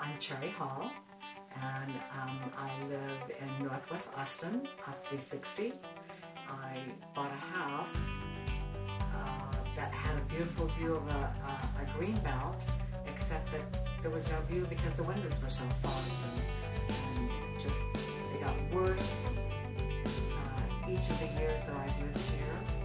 I'm Cherry Hall, and um, I live in Northwest Austin, off 360. I bought a house uh, that had a beautiful view of a, a, a green belt, except that there was no view because the windows were so fogged and, and just they got worse uh, each of the years that I've lived here.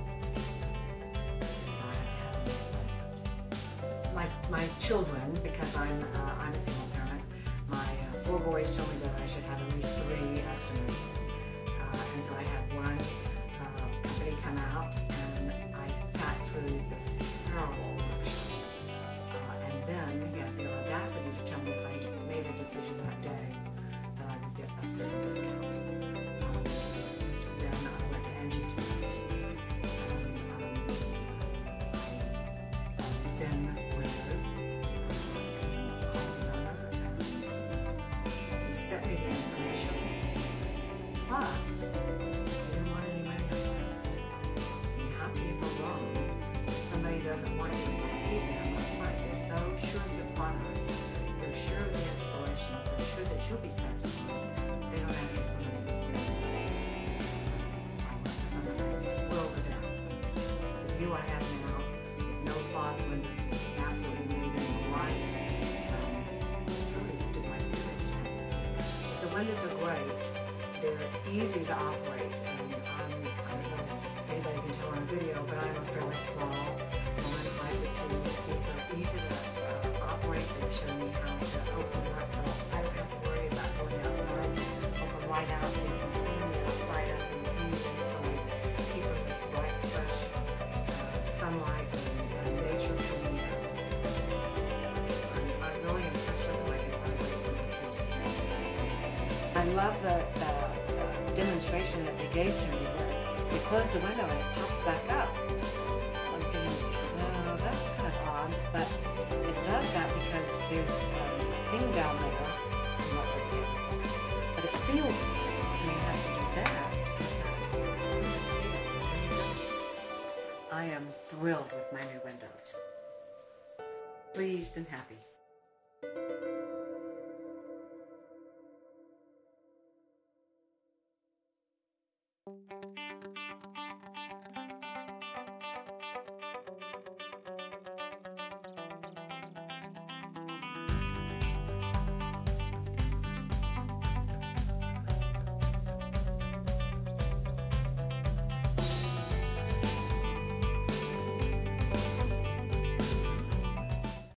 My, my children, because I'm, uh, I'm a single parent, my uh, four boys told me that I should have at least doesn't want you to they're so sure of the product, they're sure of installation, they're sure that you'll be satisfied. They don't ask you for money. So, I was thrilled to death. The view I have now, no amazing. Light, um. The windows are great. They're easy to operate, and I'm, I don't know if anybody can tell on video, but I'm a fairly small I love the, the, the demonstration that they gave to me where they closed the window and it popped back up. I'm thinking, oh, that's kind of odd, but it does that because there's a thing down there. But it feels it. You have to do that. I am thrilled with my new windows. Pleased and happy.